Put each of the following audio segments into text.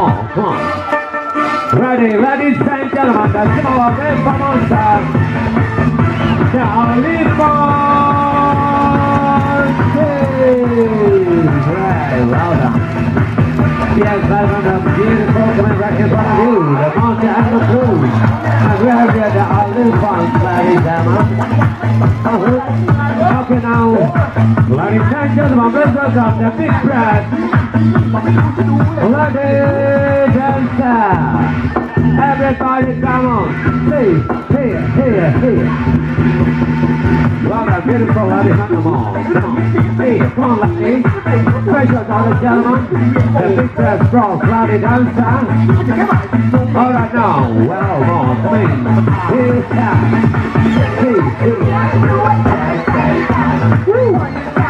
on, come on. Ready, ladies and gentlemen, the show of Famosa. The Olympics. Right, well done. Yes, that's on the beautiful coming right in front of you, the Monte and the Blues. And we have here the Olympics, ladies and gentlemen. Okay, now, ladies and gentlemen, let's welcome the big crowd. Ladies and gentlemen, everybody come on. See, here, here, here. Well, a beautiful lady on the mall. Come on. Hey, come on, ladies. Raise your daughters, gentlemen. The big dress cross, lady dancer. All right now. Well, more. In. Here's that.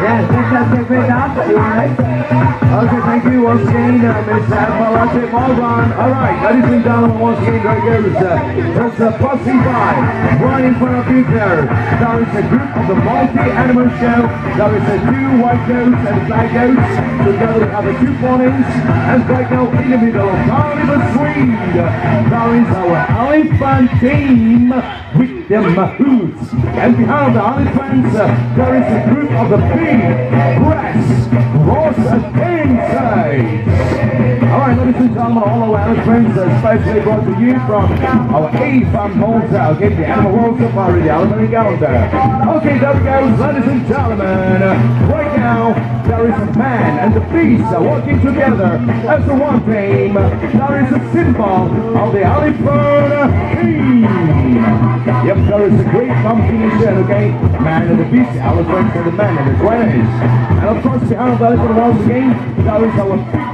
Yes, that's a great Okay, thank you once again, uh, Miss Malachi Malron. All right, ladies and gentlemen, once again, there goes. Uh, there's a posse by right in front of you there. There is a group of the multi-animal show. There is a two white goats and black goats. Together we have the two ponies. And right now, in the middle of Carnival Swing, there is our elephant team with the mahouts. And behind the elephants, uh, there is a group of the big brass cross inside. All right, ladies and gentlemen, all our elephants are specially brought to you from our A-Farm Hotel, okay, the Animal World Safari, the Alamari Calendar. Okay, there we go, ladies and gentlemen. Right now, there is a man and the beast are working together as a one team. There is a symbol of the elephant team. Yep, there is a great combination, okay? Man and the beast, elephant and the man and the. Behind the elephant once again, there is our